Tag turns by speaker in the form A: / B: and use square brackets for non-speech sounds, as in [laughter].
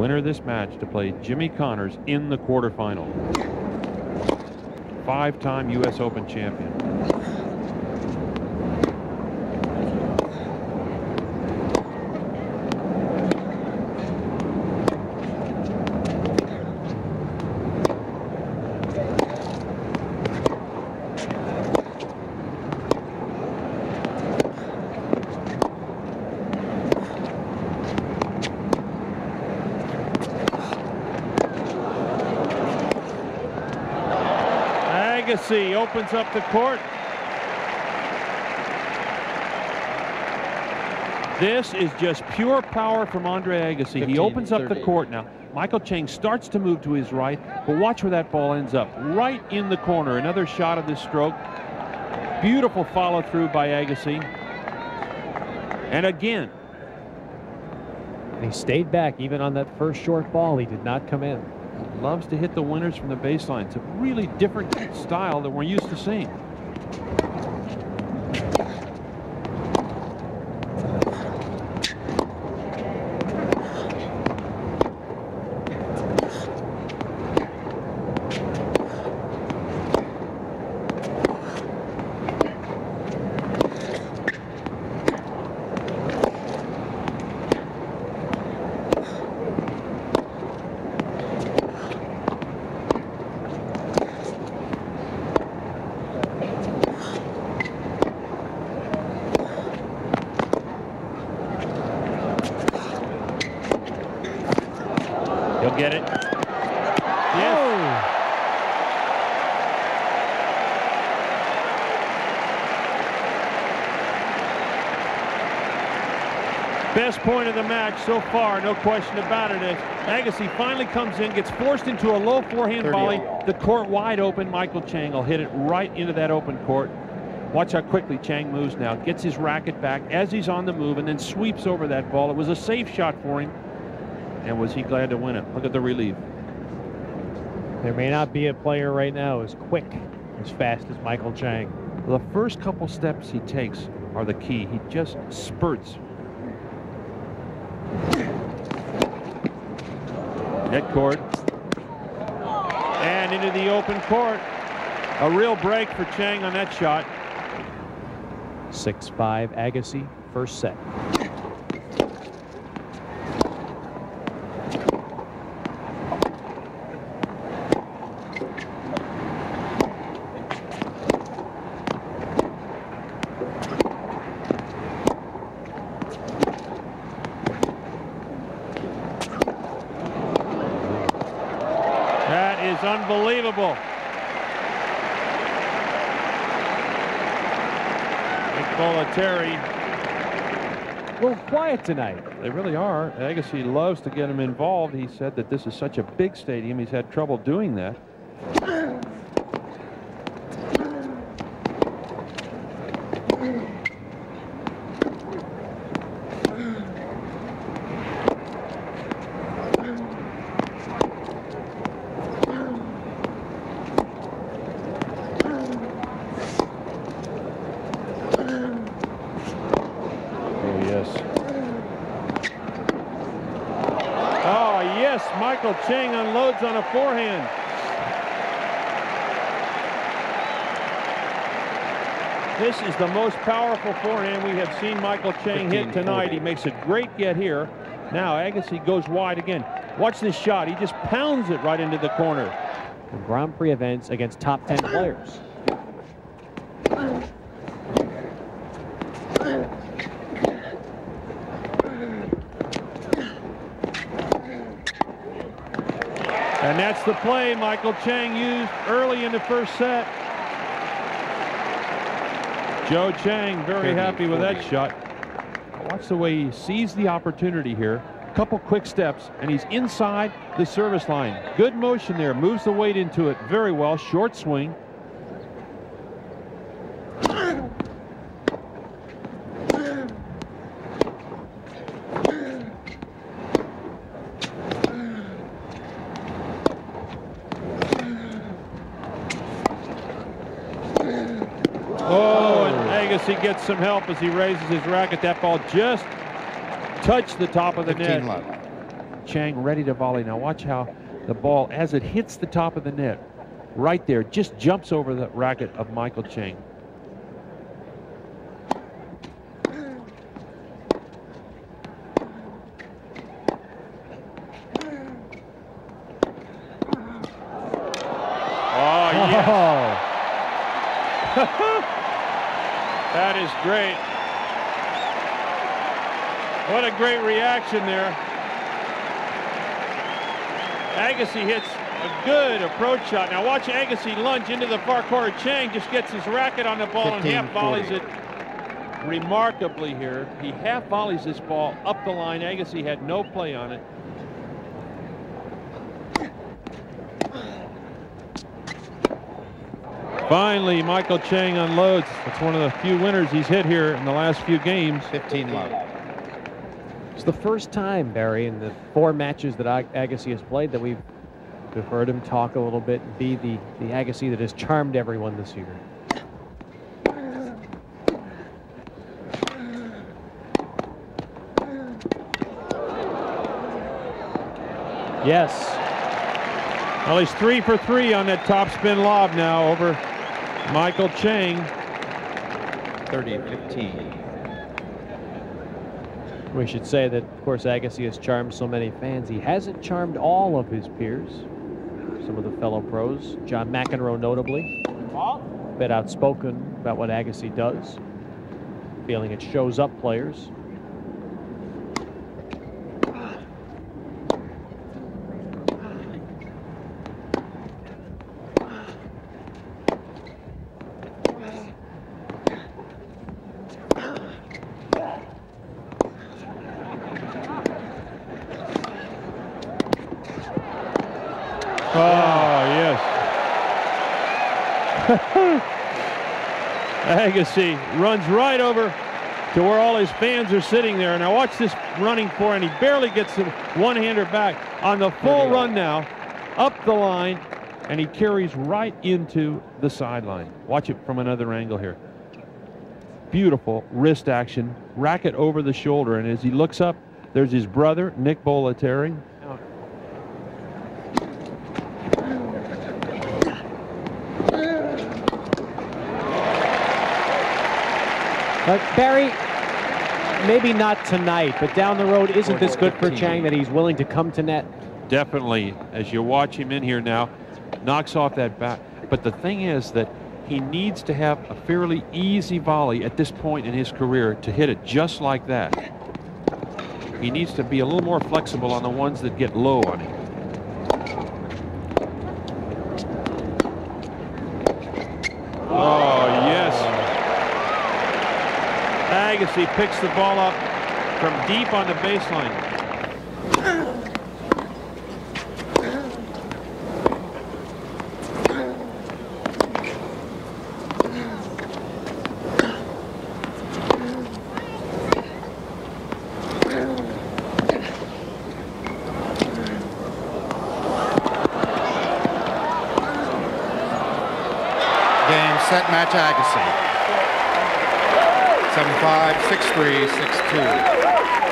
A: winner of this match to play Jimmy Connors in the quarterfinal. Five-time U.S. Open champion. Agassi opens up the court. This is just pure power from Andre Agassi. He opens up the court now. Michael Chang starts to move to his right, but watch where that ball ends up. Right in the corner. Another shot of this stroke. Beautiful follow through by Agassi. And again.
B: And he stayed back even on that first short ball. He did not come in.
A: Loves to hit the winners from the baseline. It's a really different style than we're used to seeing. He'll get it. Yes. Best point of the match so far, no question about it. As Agassi finally comes in, gets forced into a low forehand
C: 30
A: volley. The court wide open. Michael Chang will hit it right into that open court. Watch how quickly Chang moves now. Gets his racket back as he's on the move and then sweeps over that ball. It was a safe shot for him. And was he glad to win it? Look at the relief.
B: There may not be a player right now as quick, as fast as Michael Chang.
A: The first couple steps he takes are the key. He just spurts. Net court. And into the open court. A real break for Chang on that shot.
B: 6-5 Agassi, first set.
A: That is unbelievable. Nick Bollettieri.
B: A little quiet tonight.
A: They really are. Agassi loves to get him involved. He said that this is such a big stadium. He's had trouble doing that. Oh, yes. Oh, yes. Michael Chang unloads on a forehand. This is the most powerful forehand we have seen Michael Chang hit tonight. He makes a great get here. Now Agassi goes wide again. Watch this shot. He just pounds it right into the corner.
B: Grand Prix events against top 10 players. Oh.
A: And that's the play Michael Chang used early in the first set. Joe Chang very happy with that shot. Watch the way he sees the opportunity here. A couple quick steps, and he's inside the service line. Good motion there. Moves the weight into it very well. Short swing. And Agassi gets some help as he raises his racket. That ball just touched the top of the net.
C: love.
A: Chang ready to volley. Now watch how the ball, as it hits the top of the net, right there, just jumps over the racket of Michael Chang. Oh, yes. [laughs] [laughs] that is great. What a great reaction there. Agassi hits a good approach shot. Now watch Agassi lunge into the far corner. Chang just gets his racket on the ball 15, and half volleys 40. it remarkably here. He half volleys this ball up the line. Agassi had no play on it. Finally, Michael Chang unloads. It's one of the few winners he's hit here in the last few games.
C: 15 love.
B: It's the first time, Barry, in the four matches that Agassi has played that we've, we've heard him talk a little bit and be the, the Agassi that has charmed everyone this year. Yes.
A: Well, he's three for three on that topspin lob now over Michael Chang.
C: 30-15.
B: We should say that, of course, Agassi has charmed so many fans. He hasn't charmed all of his peers, some of the fellow pros. John McEnroe, notably, a bit outspoken about what Agassi does, feeling it shows up players. [laughs]
A: Agassi runs right over to where all his fans are sitting there. Now watch this running for, and he barely gets the one-hander back on the full run now, up the line, and he carries right into the sideline. Watch it from another angle here. Beautiful wrist action, racket over the shoulder, and as he looks up, there's his brother, Nick Bollettieri,
B: But Barry, maybe not tonight, but down the road, isn't this good for Chang that he's willing to come to net?
A: Definitely. As you watch him in here now, knocks off that bat. But the thing is that he needs to have a fairly easy volley at this point in his career to hit it just like that. He needs to be a little more flexible on the ones that get low on him. Agassi picks the ball up from deep on the baseline.
C: Game, set, match, Agassi. 7-5, 6-3, 6-2.